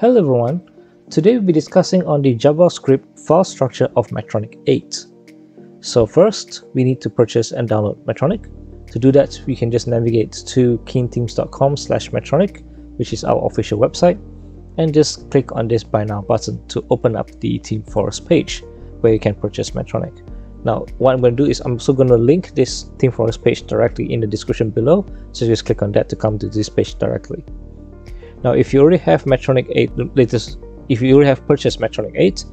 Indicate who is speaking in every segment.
Speaker 1: Hello everyone, today we'll be discussing on the JavaScript file structure of Metronic 8. So first, we need to purchase and download Metronic. To do that, we can just navigate to keenthemes.com slash Metronic, which is our official website, and just click on this Buy Now button to open up the ThemeForest page where you can purchase Metronic. Now, what I'm going to do is I'm also going to link this ThemeForest page directly in the description below, so just click on that to come to this page directly. Now, if you already have Metronic 8 latest, if you already have purchased Metronic 8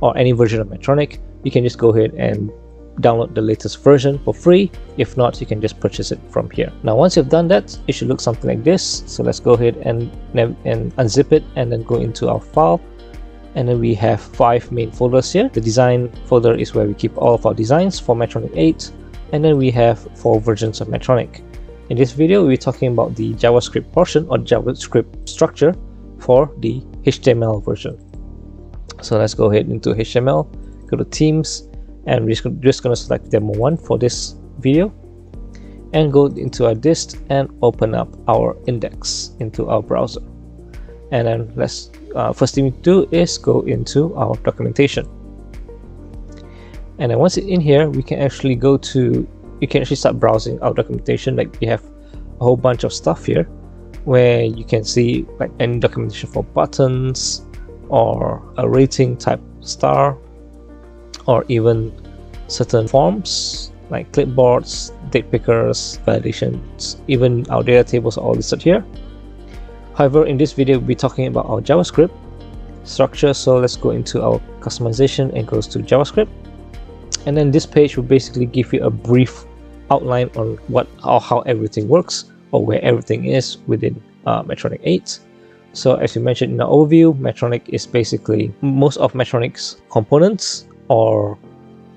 Speaker 1: or any version of Metronic, you can just go ahead and download the latest version for free. If not, you can just purchase it from here. Now, once you've done that, it should look something like this. So let's go ahead and, and unzip it and then go into our file. And then we have five main folders here. The design folder is where we keep all of our designs for Metronic 8. And then we have four versions of Metronic. In this video, we'll be talking about the JavaScript portion or JavaScript structure for the HTML version. So let's go ahead into HTML, go to themes, and we're just going to select demo 1 for this video and go into our dist and open up our index into our browser. And then let's uh, first thing we do is go into our documentation. And then once it's in here, we can actually go to you can actually start browsing our documentation like we have a whole bunch of stuff here where you can see like any documentation for buttons or a rating type star or even certain forms like clipboards, date pickers, validations, even our data tables are all listed here. However, in this video, we'll be talking about our JavaScript structure. So let's go into our customization and goes to JavaScript and then this page will basically give you a brief outline on what or how everything works or where everything is within uh, Metronic 8. So as you mentioned in the overview, Metronic is basically most of Metronic's components or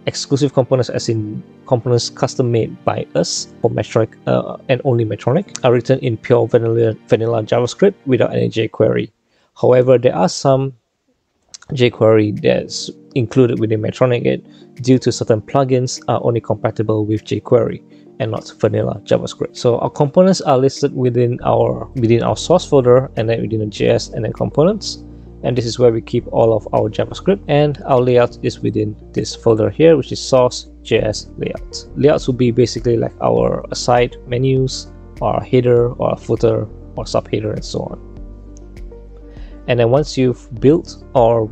Speaker 1: exclusive components as in components custom made by us for Metronic uh, and only Metronic are written in pure vanilla, vanilla JavaScript without any jQuery. However, there are some jQuery that's included within Metronic 8 due to certain plugins are only compatible with jQuery and not vanilla JavaScript. So our components are listed within our within our source folder and then within the JS and then components. And this is where we keep all of our JavaScript and our layout is within this folder here, which is source JS layout. Layouts will be basically like our aside menus or header or footer or subheader and so on and then once you've built or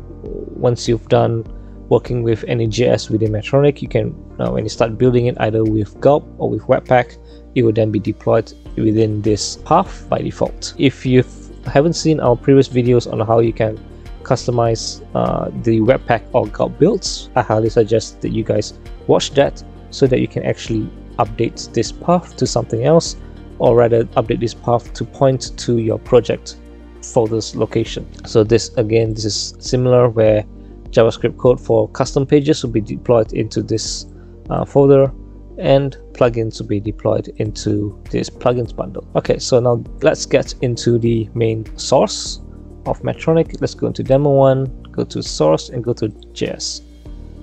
Speaker 1: once you've done working with any JS within Metronic, you can now when you start building it either with Gulp or with Webpack, it will then be deployed within this path by default. If you haven't seen our previous videos on how you can customize uh, the Webpack or Gulp builds, I highly suggest that you guys watch that so that you can actually update this path to something else or rather update this path to point to your project folder's location. So this again, this is similar where JavaScript code for custom pages will be deployed into this uh, folder and plugins will be deployed into this plugins bundle. Okay, so now let's get into the main source of Metronic. Let's go into demo one, go to source and go to JS.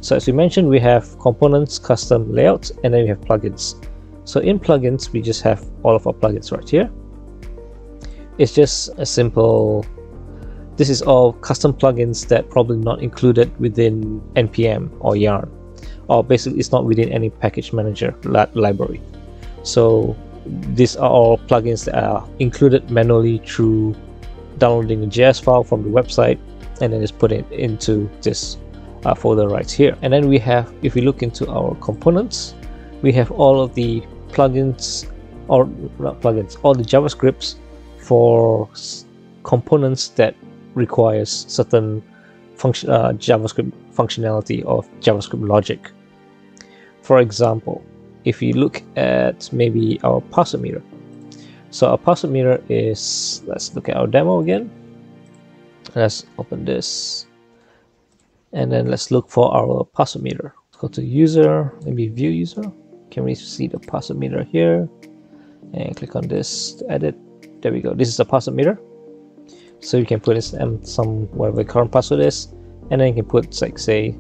Speaker 1: So as we mentioned, we have components, custom layouts, and then we have plugins. So in plugins, we just have all of our plugins right here it's just a simple this is all custom plugins that probably not included within npm or yarn. Or basically it's not within any package manager library. So these are all plugins that are included manually through downloading a js file from the website and then just put it into this uh, folder right here. And then we have if we look into our components we have all of the plugins or plugins all the javascripts for components that requires certain function uh, JavaScript functionality of JavaScript logic. For example, if you look at maybe our password meter. So our password meter is, let's look at our demo again. Let's open this. And then let's look for our password meter. Let's go to user, maybe view user. Can we see the password meter here? And click on this edit there we go. This is the password meter so you can put this in some whatever current password is. And then you can put like say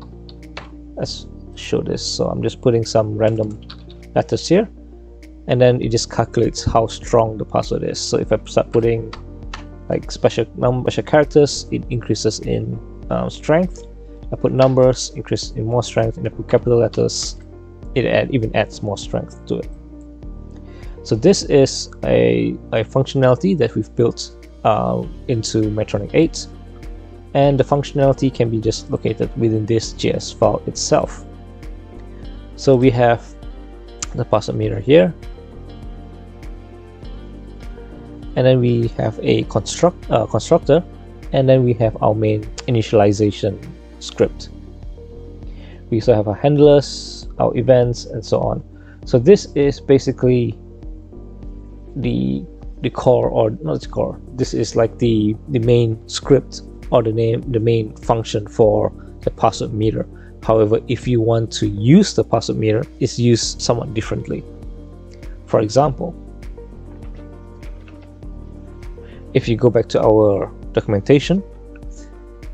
Speaker 1: let's show this. So i'm just putting some random letters here. And then it just calculates how strong the password is. So if i start putting like special number special characters it increases in um, strength. I put numbers increase in more strength. And I put capital letters it add, even adds more strength to it so this is a, a functionality that we've built uh, into Metronic 8 and the functionality can be just located within this JS file itself. So we have the pulse meter here. And then we have a construct uh, constructor. And then we have our main initialization script. We also have our handlers our events and so on. So this is basically the the core or not the core this is like the the main script or the name the main function for the password meter. However if you want to use the password meter it's used somewhat differently. For example if you go back to our documentation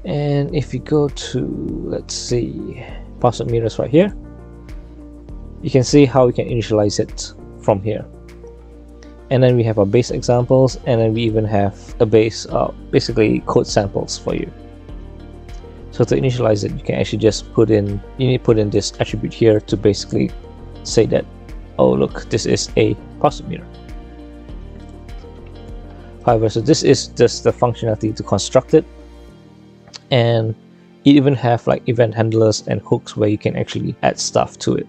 Speaker 1: and if you go to let's see password meters right here you can see how we can initialize it from here and then we have our base examples and then we even have a base uh, basically code samples for you so to initialize it you can actually just put in you need to put in this attribute here to basically say that oh look this is a password meter However, so this is just the functionality to construct it. And you even have like event handlers and hooks where you can actually add stuff to it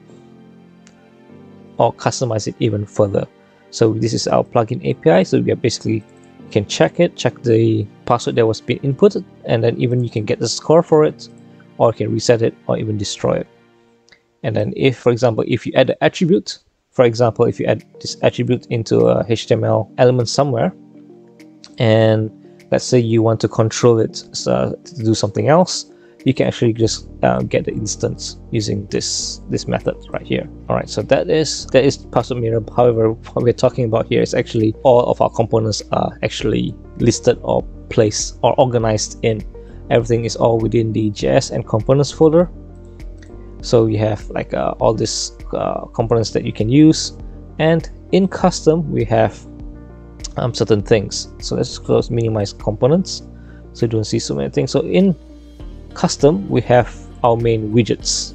Speaker 1: or customize it even further. So this is our plugin API. So we are basically can check it, check the password that was being inputted, and then even you can get the score for it, or you can reset it, or even destroy it. And then if, for example, if you add an attribute, for example, if you add this attribute into a HTML element somewhere, and let's say you want to control it so to do something else you can actually just uh, get the instance using this this method right here. All right so that is that is password meter however what we're talking about here is actually all of our components are actually listed or placed or organized in. Everything is all within the js and components folder. So we have like uh, all these uh, components that you can use. And in custom we have um, certain things. So let's close minimize components so you don't see so many things. So in custom, we have our main widgets.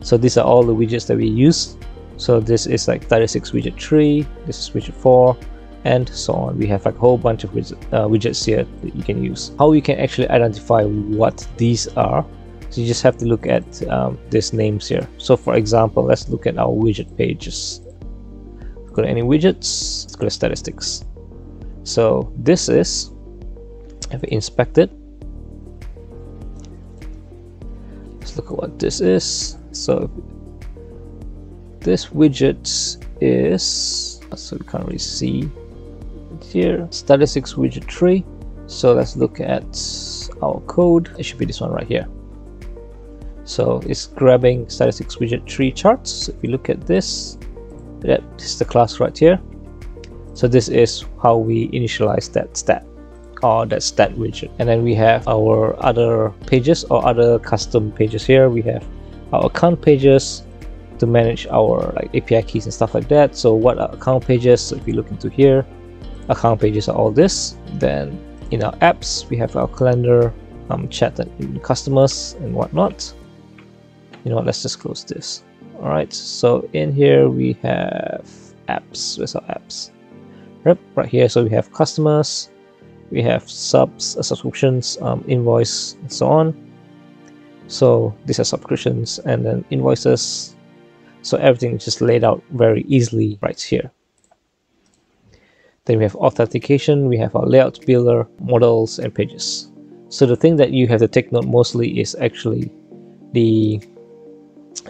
Speaker 1: So these are all the widgets that we use. So this is like 36 widget 3, this is widget 4, and so on. We have like a whole bunch of widget, uh, widgets here that you can use. How we can actually identify what these are, so you just have to look at um, these names here. So for example, let's look at our widget pages go to any widgets let's go to statistics so this is if we inspect it look at what this is. So this widget is so we can't really see here. Statistics widget 3 so let's look at our code. It should be this one right here. So it's grabbing statistics widget 3 charts. So if you look at this Yep, this is the class right here. So this is how we initialize that stat or that stat widget. And then we have our other pages or other custom pages here. We have our account pages to manage our like API keys and stuff like that. So what are account pages? So if you look into here, account pages are all this. Then in our apps, we have our calendar, um, chat and customers and whatnot. You know what, let's just close this all right so in here we have apps where's our apps yep right here so we have customers we have subs uh, subscriptions um, invoice and so on. So these are subscriptions and then invoices. So everything is just laid out very easily right here. Then we have authentication. We have our layout builder models and pages. So the thing that you have to take note mostly is actually the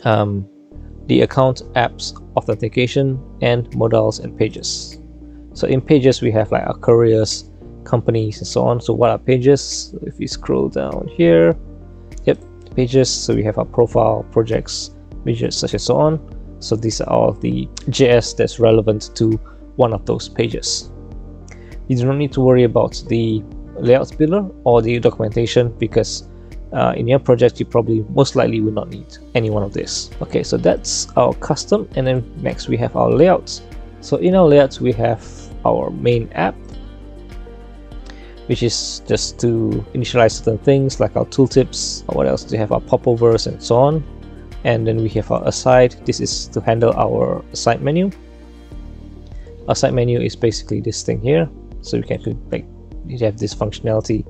Speaker 1: um, the account apps authentication and models and pages. So in pages we have like our careers companies and so on. So what are pages? If you scroll down here yep pages. So we have our profile projects widgets such as so on. So these are all the js that's relevant to one of those pages. You do not need to worry about the layout builder or the documentation because uh, in your project you probably most likely will not need any one of this. Okay so that's our custom. And then next we have our layouts. So in our layouts we have our main app which is just to initialize certain things like our tooltips. What else do we have? Our popovers and so on. And then we have our aside. This is to handle our aside menu. Our side menu is basically this thing here. So we can like you have this functionality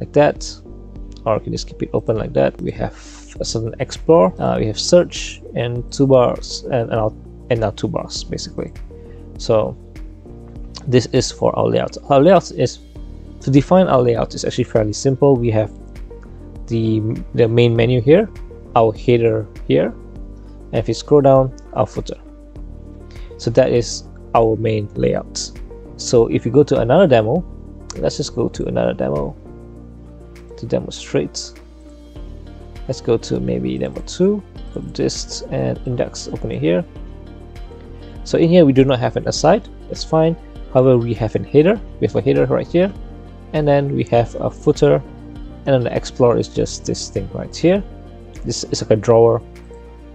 Speaker 1: like that, or you can just keep it open like that. We have a certain explore. Uh, we have search and toolbars and, and our and our toolbars basically. So this is for our layout. Our layout is to define our layout is actually fairly simple. We have the the main menu here, our header here, and if you scroll down, our footer. So that is our main layout. So if you go to another demo, let's just go to another demo to demonstrate. Let's go to maybe demo 2, put dist and index, open it here. So in here we do not have an aside, that's fine. However, we have a header, we have a header right here, and then we have a footer, and then the explorer is just this thing right here. This is like a drawer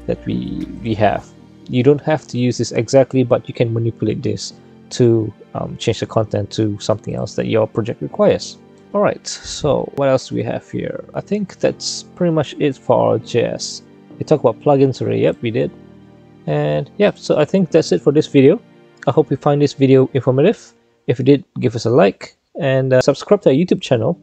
Speaker 1: that we, we have. You don't have to use this exactly, but you can manipulate this to um, change the content to something else that your project requires. Alright, so what else do we have here? I think that's pretty much it for JS. We talked about plugins already, yep, we did. And yeah, so I think that's it for this video. I hope you find this video informative. If you did, give us a like and uh, subscribe to our YouTube channel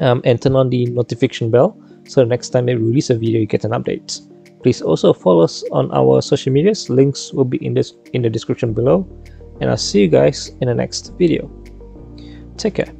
Speaker 1: um, and turn on the notification bell so next time we release a video you get an update. Please also follow us on our social medias, links will be in, this, in the description below and I'll see you guys in the next video. Take care.